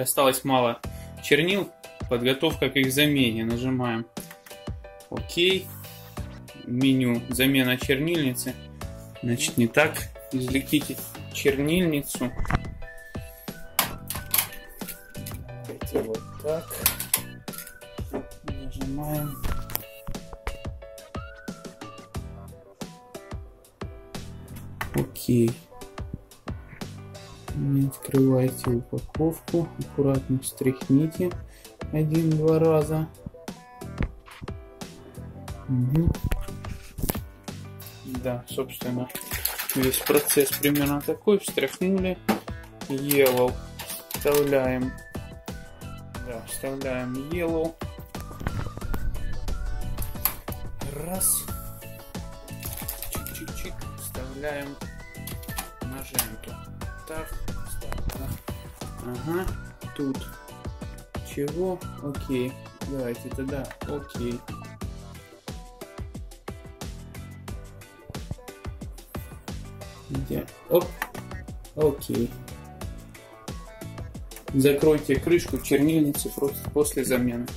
осталось мало чернил, подготовка к их замене. Нажимаем ОК, меню замена чернильницы. Значит, не так. Извлеките чернильницу. Давайте вот так. Нажимаем. Окей. Не открывайте упаковку. Аккуратно встряхните один-два раза. Угу. Да, собственно, весь процесс примерно такой. Встряхнули. Yellow. Вставляем. Да, вставляем yellow. Раз. Чик-чик-чик. Вставляем наженту. Так, так. Ага, тут чего? Окей. Давайте тогда окей. Где? Оп. Окей. Закройте крышку чернильницы после замены.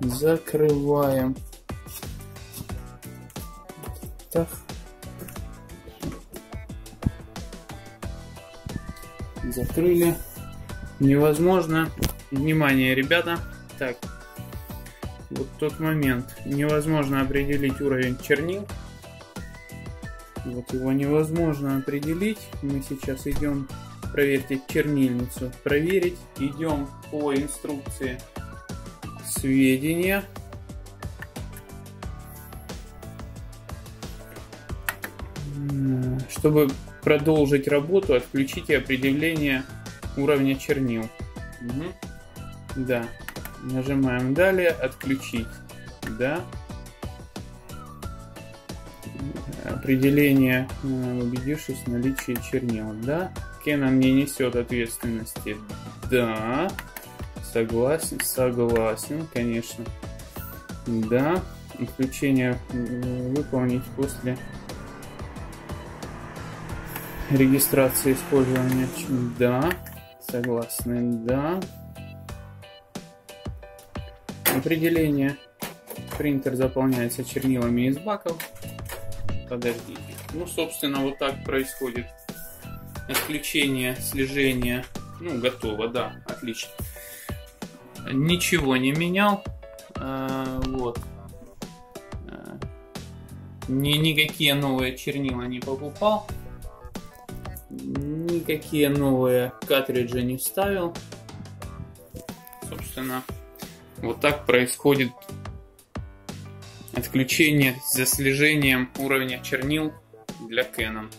Закрываем. Так. Закрыли. Невозможно. Внимание, ребята. Так. Вот тот момент. Невозможно определить уровень чернил. Вот его невозможно определить. Мы сейчас идем проверьте чернильницу. Проверить. Идем по инструкции сведения. Чтобы продолжить работу, отключите определение уровня чернил. Угу. Да. Нажимаем далее, отключить. Да. Определение, э, убедившись в наличии чернил. Да. Canon не несет ответственности. Да. Согласен, согласен, конечно. Да. Включение выполнить после регистрации использования. Да. Согласны. Да. Определение. Принтер заполняется чернилами из баков. Подождите. Ну, собственно, вот так происходит отключение, слежение. Ну, готово, да, отлично. Ничего не менял. А, вот. А, ни, никакие новые чернила не покупал. Никакие новые картриджи не вставил. Собственно, вот так происходит отключение за слежением уровня чернил для Canon.